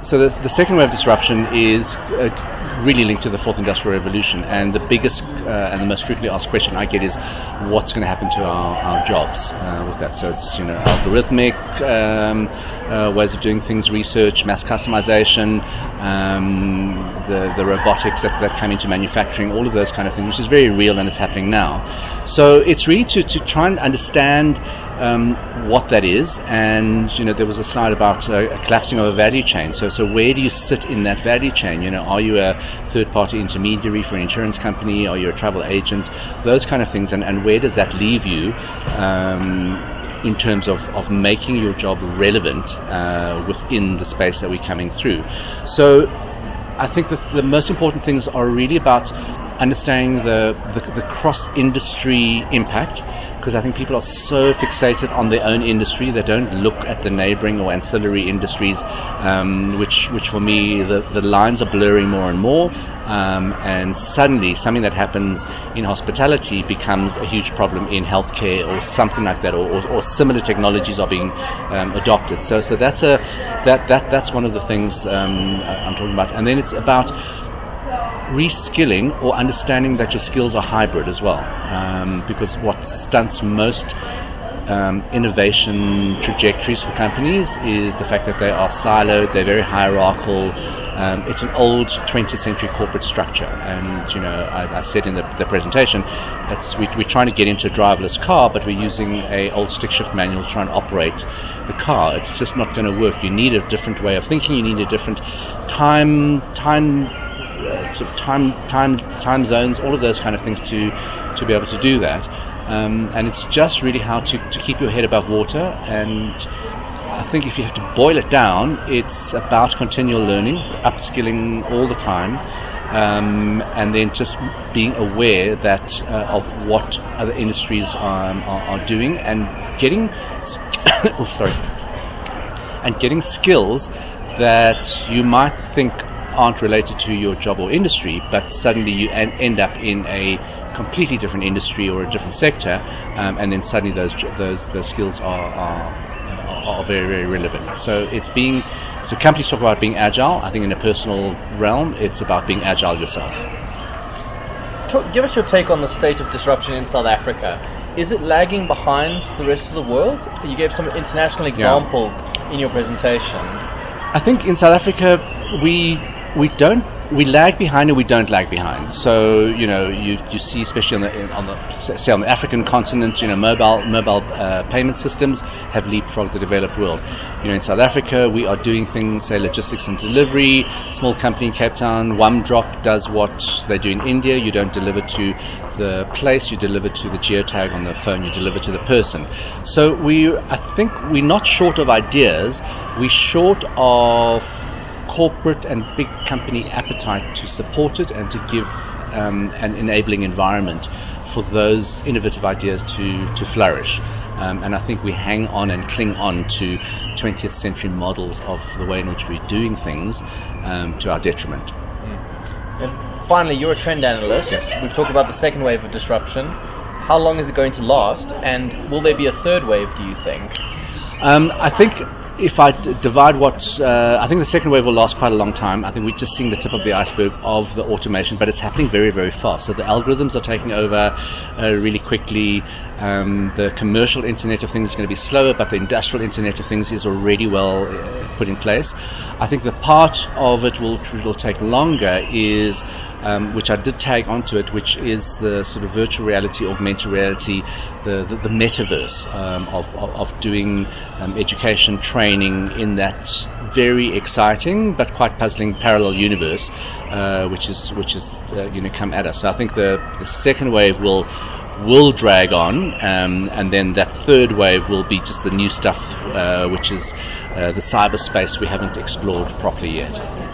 So the, the second wave of disruption is uh, really linked to the fourth industrial revolution, and the biggest uh, and the most frequently asked question I get is, what's going to happen to our, our jobs uh, with that? So it's you know algorithmic um, uh, ways of doing things, research, mass customization, um, the the robotics that, that come into manufacturing, all of those kind of things, which is very real and it's happening now. So it's really to, to try and understand um, what that is, and you know there was a slide about uh, a collapsing of a value chain. So so where do you sit in that value chain? You know, are you a third party intermediary for an insurance company? Are you a travel agent? Those kind of things, and, and where does that leave you? Um, in terms of, of making your job relevant uh, within the space that we're coming through. So I think the, the most important things are really about understanding the, the, the cross industry impact because I think people are so fixated on their own industry they don't look at the neighboring or ancillary industries um, which which for me the, the lines are blurring more and more um, and suddenly something that happens in hospitality becomes a huge problem in healthcare or something like that or, or, or similar technologies are being um, adopted. So so that's a that, that that's one of the things um, I'm talking about. And then it's about reskilling or understanding that your skills are hybrid as well. Um, because what stunts most um, innovation trajectories for companies is the fact that they are siloed, they're very hierarchical. Um, it's an old 20th century corporate structure, and you know, I, I said in the, the presentation, we, are trying to get into a driverless car, but we're using a old stick shift manual to try and operate the car. It's just not going to work. You need a different way of thinking. You need a different time time uh, sort of time time time zones, all of those kind of things to to be able to do that. Um, and it's just really how to, to keep your head above water. And I think if you have to boil it down, it's about continual learning, upskilling all the time. Um, and then just being aware that uh, of what other industries um, are, are, doing and getting oh, sorry and getting skills that you might think aren't related to your job or industry, but suddenly you end up in a completely different industry or a different sector, um, and then suddenly those those those skills are, are are very very relevant. So it's being so companies talk about being agile. I think in a personal realm, it's about being agile yourself. Give us your take on the state of disruption in South Africa. Is it lagging behind the rest of the world? You gave some international examples yeah. in your presentation. I think in South Africa we we don't we lag behind and we don't lag behind. So you know you, you see especially on the on the say on the African continent, you know mobile mobile uh, payment systems have leapfrogged the developed world. You know in South Africa we are doing things say logistics and delivery. Small company in Cape Town, WumDrop does what they do in India. You don't deliver to the place, you deliver to the geotag on the phone, you deliver to the person. So we I think we're not short of ideas. We're short of corporate and big company appetite to support it and to give um, an enabling environment for those innovative ideas to, to flourish. Um, and I think we hang on and cling on to 20th century models of the way in which we're doing things um, to our detriment. Mm. And finally, you're a trend analyst. Yes. We've talked about the second wave of disruption. How long is it going to last? And will there be a third wave, do you think? Um, I think if I divide what uh, I think the second wave will last quite a long time. I think we're just seeing the tip of the iceberg of the automation, but it's happening very, very fast. So the algorithms are taking over uh, really quickly. Um, the commercial Internet of Things is going to be slower, but the industrial Internet of Things is already well uh, put in place. I think the part of it will will take longer is um, which I did tag onto it, which is the sort of virtual reality, augmented reality, the, the, the metaverse um, of, of, of, doing um, education training in that very exciting but quite puzzling parallel universe, uh, which is which is uh, you know come at us. So I think the, the second wave will will drag on, um, and then that third wave will be just the new stuff, uh, which is uh, the cyberspace we haven't explored properly yet.